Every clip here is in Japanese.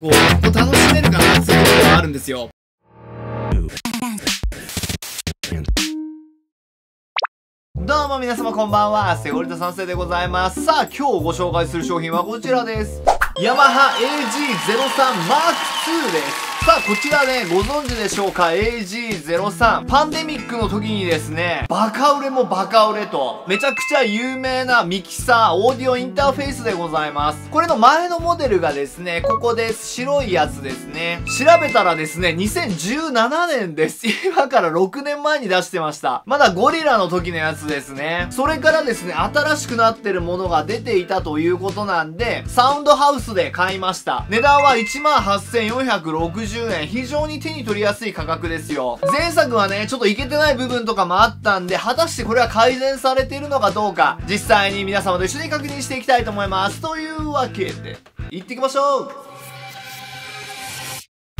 こう、楽しめるかなっていうところがあるんですよ。どうも皆様こんばんは、セゴリタ三世でございます。さあ、今日ご紹介する商品はこちらです。ヤマハ AG03 Mark II です。さあ、こちらね、ご存知でしょうか ?AG03。パンデミックの時にですね、バカ売れもバカ売れと、めちゃくちゃ有名なミキサー、オーディオインターフェースでございます。これの前のモデルがですね、ここです。白いやつですね。調べたらですね、2017年です。今から6年前に出してました。まだゴリラの時のやつですね。それからですね、新しくなってるものが出ていたということなんで、サウンドハウスで買いました。値段は18,460円。非常に手に取りやすい価格ですよ。前作はね、ちょっといけてない部分とかもあったんで、果たしてこれは改善されているのかどうか、実際に皆様と一緒に確認していきたいと思います。というわけで、行ってきましょう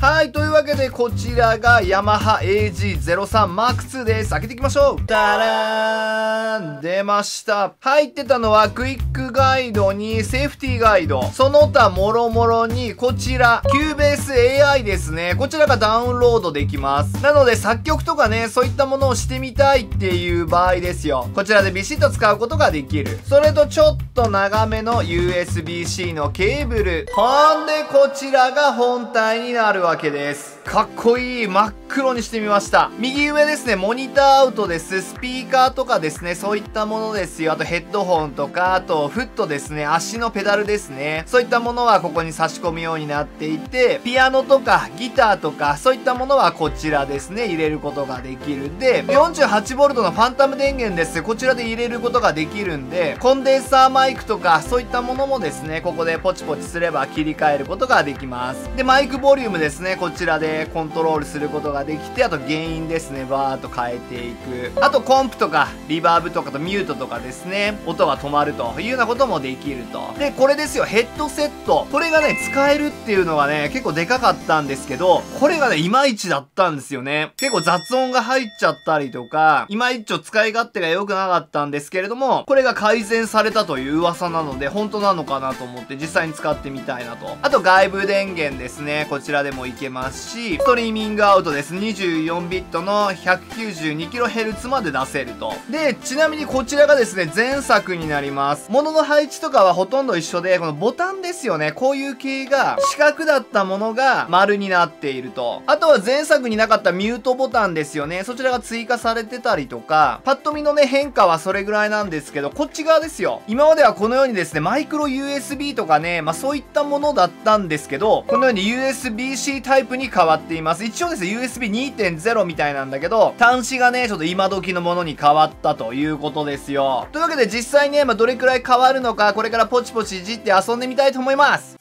はい、というわけでこちらがヤマハ AG03MK2 です。開けていきましょう。ダラーン出ました。入ってたのはクイックガイドにセーフティーガイド、その他もろもろにこちら、 Cubase AI ですね。こちらがダウンロードできます。なので作曲とかね、そういったものをしてみたいっていう場合ですよ。こちらでビシッと使うことができる。それとちょっと長めの USB-C のケーブル。ほんでこちらが本体になるわけです。かっこいい。真っ黒にしてみました。右上ですね、モニターアウトです。スピーカーとかですね、そういったものですよ。あとヘッドホンとか、あとフットですね、足のペダルですね。そういったものはここに差し込むようになっていて、ピアノとかギターとか、そういったものはこちらですね、入れることができるんで、48V のファンタム電源です。こちらで入れることができるんで、コンデンサーマイクとか、そういったものもですね、ここでポチポチすれば切り替えることができます。で、マイクボリュームですね、こちらでコントロールすることができて、あと原因ですね、バーっと変えていく。あとコンプとか、リバーブとかとミュートとかですね、音が止まるというようなこともできると。で、これですよ、ヘッドセット。これがね、使えるっていうのがね、結構でかかったんですけど、これがね、いまいちだったんですよね。結構雑音が入っちゃったりとか、いまいち使い勝手が良くなかったんですけれども、これが改善されたという噂なので、本当なのかなと思って実際に使ってみたいなと。あと外部電源ですね、こちらでもいけますし、ストリーミングアウトです。24ビットの 192kHz まで出せると。で、ちなみにこちらがですね、前作になります。物の配置とかはほとんど一緒で、このボタンですよね、こういう系が四角だったものが丸になっていると。あとは前作になかったミュートボタンですよね、そちらが追加されてたりとか、パッと見のね、変化はそれぐらいなんですけど、こっち側ですよ。今まではこのようにですね、マイクロ USB とかね、まあそういったものだったんですけど、このように USB-C タイプに変わっています。一応ですね、USB2.0 みたいなんだけど、端子がね、ちょっと今時のものに変わったということですよ。というわけで実際ね、まあどれくらい変わるのか、これからポチポチいじって遊んでみたいと思います。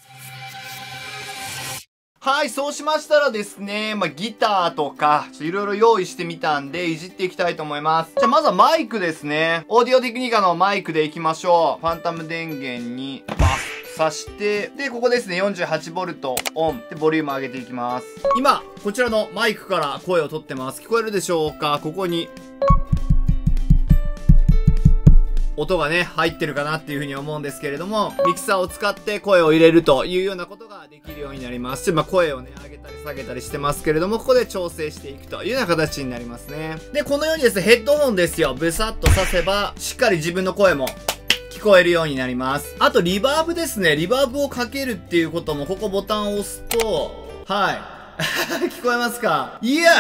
はい、そうしましたらですね、まあ、ギターとか、いろいろ用意してみたんで、いじっていきたいと思います。じゃあ、まずはマイクですね。オーディオテクニカのマイクでいきましょう。ファンタム電源に、バッ挿して、で、ここですね、48V オン。で、ボリューム上げていきます。今、こちらのマイクから声を取ってます。聞こえるでしょうか？ここに、音がね、入ってるかなっていうふうに思うんですけれども、ミキサーを使って声を入れるというようなことができるようになります。まあ、声をね、上げたり下げたりしてますけれども、ここで調整していくというような形になりますね。で、このようにですね、ヘッドホンですよ。ブサッとさせば、しっかり自分の声も聞こえるようになります。あと、リバーブですね。リバーブをかけるっていうことも、ここボタンを押すと、はい。聞こえますか？いや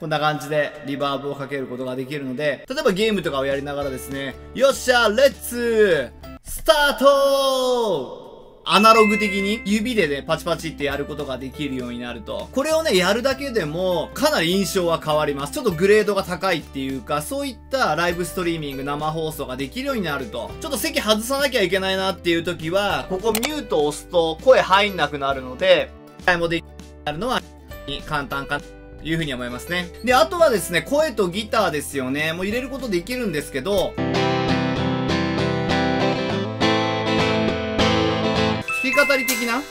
こんな感じでリバーブをかけることができるので、例えばゲームとかをやりながらですね、よっしゃレッツスタートアナログ的に指でね、パチパチってやることができるようになると。これをね、やるだけでも、かなり印象は変わります。ちょっとグレードが高いっていうか、そういったライブストリーミング生放送ができるようになると。ちょっと席外さなきゃいけないなっていう時は、ここミュートを押すと声入んなくなるので、もできるのは簡単かな。いうふうに思いますね。で、あとはですね、声とギターですよね。もう入れることできるんですけど、語り的な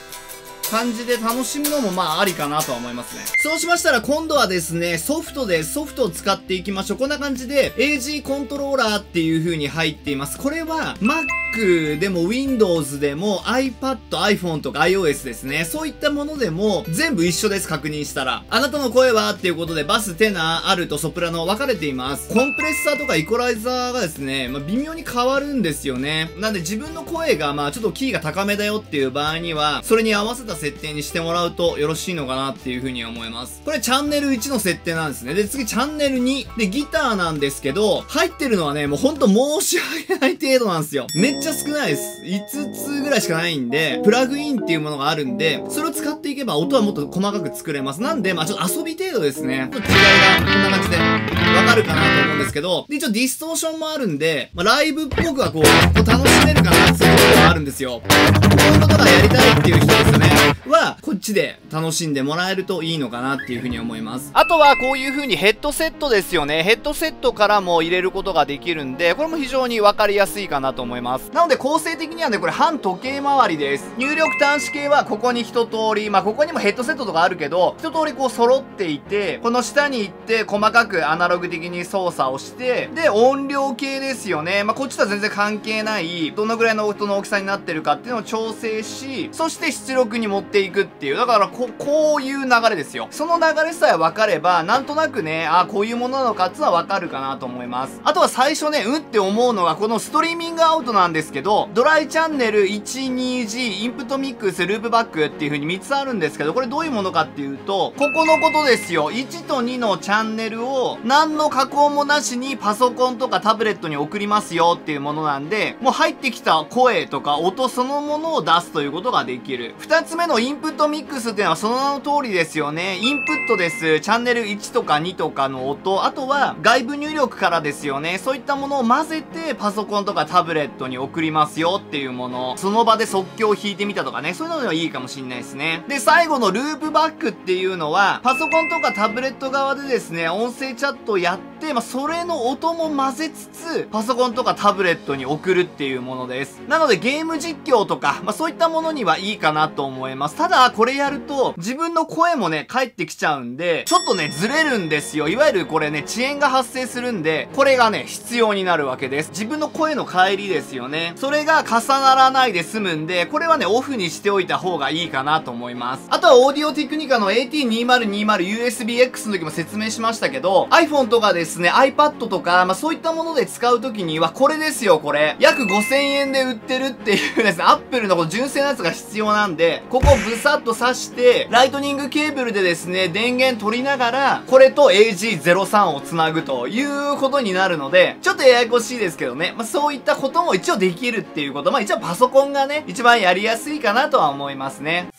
感じで楽しむのもまあありかなとは思いますね。そうしましたら今度はですね、ソフトでソフトを使っていきましょう。こんな感じで AG コントローラーっていう風に入っています。これは Mac Mac でも Windows でも iPad、iPhone とか iOS ですね。そういったものでも全部一緒です、確認したら。あなたの声はっていうことでバス、テナー、アルト、ソプラノ分かれています。コンプレッサーとかイコライザーがですね、まあ、微妙に変わるんですよね。なんで自分の声がまあちょっとキーが高めだよっていう場合には、それに合わせた設定にしてもらうとよろしいのかなっていうふうに思います。これチャンネル1の設定なんですね。で、次チャンネル2。で、ギターなんですけど、入ってるのはね、もうほんと申し訳ない程度なんですよ。めっちゃ少ないです。5つぐらいしかないんで、プラグインっていうものがあるんで、それを使っていけば音はもっと細かく作れます。なんで、まあちょっと遊び程度ですね。ちょっと違いがこんな感じでわかるかなと思うんですけど、で、一応ディストーションもあるんで、まあライブっぽくはこう、こう楽しめるかなっていうところがあるんですよ。こういうことがやりたいっていう人ですよね。は、こちで楽しんでもらえるといいのかなっていうふうに思います。あとはこういう風にヘッドセットですよね。ヘッドセットからも入れることができるんで、これも非常にわかりやすいかなと思います。なので構成的にはね、これ半時計回りです。入力端子系はここに一通り、まあここにもヘッドセットとかあるけど、一通りこう揃っていて、この下に行って細かくアナログ的に操作をして、で、音量系ですよね。まあこっちとは全然関係ない、どのぐらいの音の大きさになってるかっていうのを調整し、そして出力に持っていくっていう。だからこ、こういう流れですよ。その流れさえ分かれば、なんとなくね、あ、こういうものなのかっていうのは分かるかなと思います。あとは最初ね、うんって思うのが、このストリーミングアウトなんですけど、ドライチャンネル 12G、インプットミックス、ループバックっていう風に3つあるんですけど、これどういうものかっていうと、ここのことですよ。1と2のチャンネルを、何の加工もなしにパソコンとかタブレットに送りますよっていうものなんで、もう入ってきた声とか音そのものを出すということができる。2つ目のインプットミックスっていうのはその名の通りですよね。インプットです。チャンネル1とか2とかの音、あとは外部入力からですよね。そういったものを混ぜてパソコンとかタブレットに送りますよっていうもの。その場で即興を弾いてみたとかね。そういうのではいいかもしんないですね。で、最後のループバックっていうのは、パソコンとかタブレット側でですね、音声チャットをやって、まあ、それの音も混ぜつつ、パソコンとかタブレットに送るっていうものです。なのでゲーム実況とか、まあ、そういったものにはいいかなと思います。ただ、これやると、自分の声もね、返ってきちゃうんで、ちょっとね、ずれるんですよ。いわゆるこれね、遅延が発生するんで、これがね、必要になるわけです。自分の声の帰りですよね。それが重ならないで済むんで、これはね、オフにしておいた方がいいかなと思います。あとは、オーディオテクニカの AT2020USB-X の時も説明しましたけど、iPhone とかですですね、iPad とか、まあ、そういったもので使う時には、これですよ、これ。約5000円で売ってるっていうですね、Apple のこの純正のやつが必要なんで、ここブサッと挿して、ライトニングケーブルでですね、電源取りながら、これと AG03 をつなぐということになるので、ちょっとややこしいですけどね、まあ、そういったことも一応できるっていうこと、まあ、一応パソコンがね、一番やりやすいかなとは思いますね。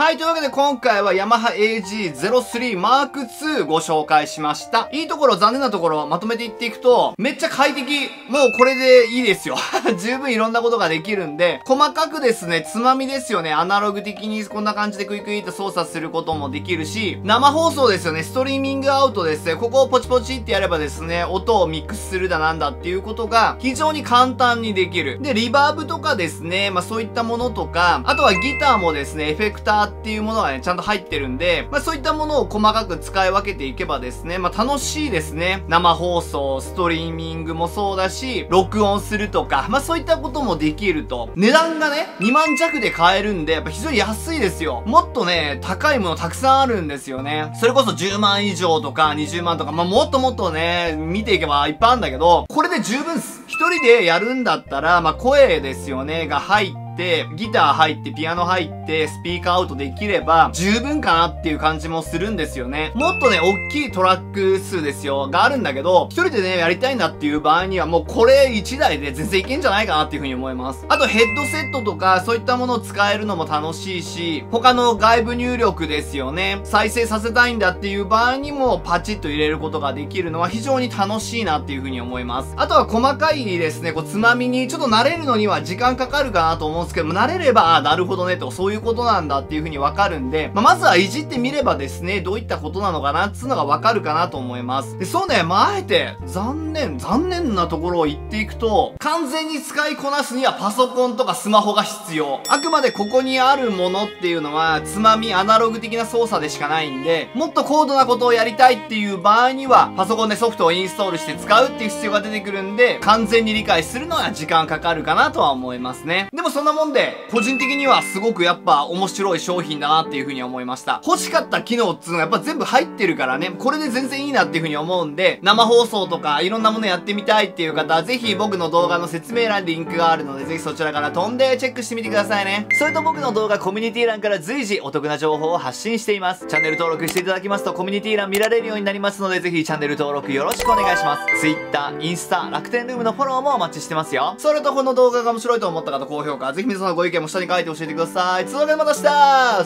はい、というわけで今回はヤマハ AG03 Mark II ご紹介しました。いいところ、残念なところまとめていっていくと、めっちゃ快適。もうこれでいいですよ。十分いろんなことができるんで、細かくですね、つまみですよね。アナログ的にこんな感じでクイクイと操作することもできるし、生放送ですよね。ストリーミングアウトですね。ここをポチポチってやればですね、音をミックスするだなんだっていうことが非常に簡単にできる。で、リバーブとかですね、まあそういったものとか、あとはギターもですね、エフェクターっていうものがね、ちゃんと入ってるんで、まあそういったものを細かく使い分けていけばですね、まあ楽しいですね。生放送、ストリーミングもそうだし、録音するとか、まあそういったこともできると。値段がね、2万弱で買えるんで、やっぱ非常に安いですよ。もっとね、高いものたくさんあるんですよね。それこそ10万以上とか20万とか、まあもっともっとね、見ていけばいっぱいあるんだけど、これで十分っす。一人でやるんだったら、まあ声ですよね、が入って、て、ギター入って、ピアノ入って、スピーカーアウトできれば、十分かなっていう感じもするんですよね。もっとね、大きいトラック数ですよ、があるんだけど、一人でね、やりたいなっていう場合には、もうこれ1台で全然いけんじゃないかなっていうふうに思います。あと、ヘッドセットとか、そういったものを使えるのも楽しいし、他の外部入力ですよね。再生させたいんだっていう場合にも、パチッと入れることができるのは非常に楽しいなっていうふうに思います。あとは細かいですね、こう、つまみにちょっと慣れるのには時間かかるかなと思う思うんですけども、慣れれば、あなるほどね、と、そういうことなんだっていう風にわかるんで、まあ、まずはいじってみればですね、どういったことなのかな、っつうのがわかるかなと思います。で、そうね、まあ、あえて、残念、残念なところを言っていくと、完全に使いこなすにはパソコンとかスマホが必要。あくまでここにあるものっていうのは、つまみ、アナログ的な操作でしかないんで、もっと高度なことをやりたいっていう場合には、パソコンでソフトをインストールして使うっていう必要が出てくるんで、完全に理解するのは時間かかるかなとは思いますね。でもそんなもんで、個人的にはすごくやっぱ面白い商品だなっていう風に思いました。欲しかった機能っつうのがやっぱ全部入ってるからね、これで全然いいなっていう風に思うんで、生放送とかいろんなものやってみたいっていう方は、ぜひ僕の動画の説明欄にリンクがあるので、ぜひそちらから飛んでチェックしてみてくださいね。それと僕の動画コミュニティ欄から随時お得な情報を発信しています。チャンネル登録していただきますとコミュニティ欄見られるようになりますので、ぜひチャンネル登録よろしくお願いします。Twitter、インスタ、楽天ルームのフォローもお待ちしてますよ。それとこの動画が面白いと思った方、高評価、ぜひ皆さんのご意見も下に書いて教えてください。つうわけでまた明日じゃあ